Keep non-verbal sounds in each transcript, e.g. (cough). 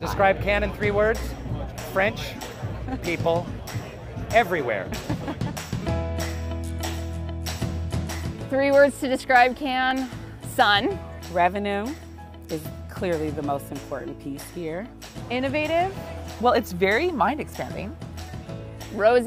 Describe Cannes in three words French, (laughs) people, everywhere. Three words to describe Cannes sun, Revenue is clearly the most important piece here. innovative, Well, it's very mind expanding. rose,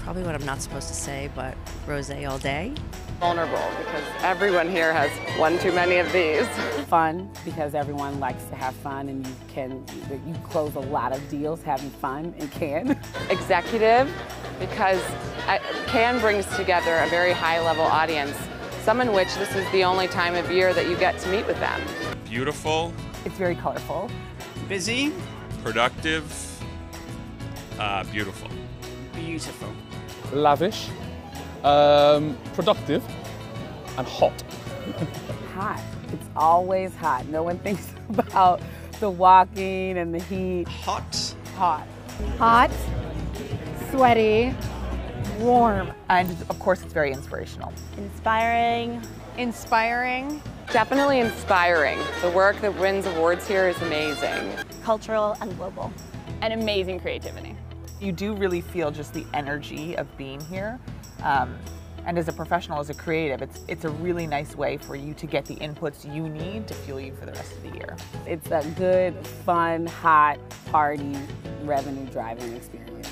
Probably what I'm not supposed to say, but rose all day. Vulnerable because everyone here has one too many of these. (laughs) Fun because everyone likes to have fun and you can you close a lot of deals having fun and Cannes. (laughs) Executive because uh, Cannes brings together a very high level audience, some in which this is the only time of year that you get to meet with them. beautiful, It's very colorful. Busy, productive, uh, beautiful. beautiful. lavish, um, productive, and hot. hot. It's always hot. No one (laughs) thinks about the walking and the heat. Hot, Hot. hot, sweaty, warm, And of course, it's very inspirational. inspiring, inspiring, Definitely inspiring. The work that wins awards here is amazing. cultural, and global. And amazing creativity. You do really feel just the energy of being here. Um, and as a professional, as a creative, it's, it's a really nice way for you to get the inputs you need to fuel you for the rest of the year. It's a good, fun, hot party revenue driving experience.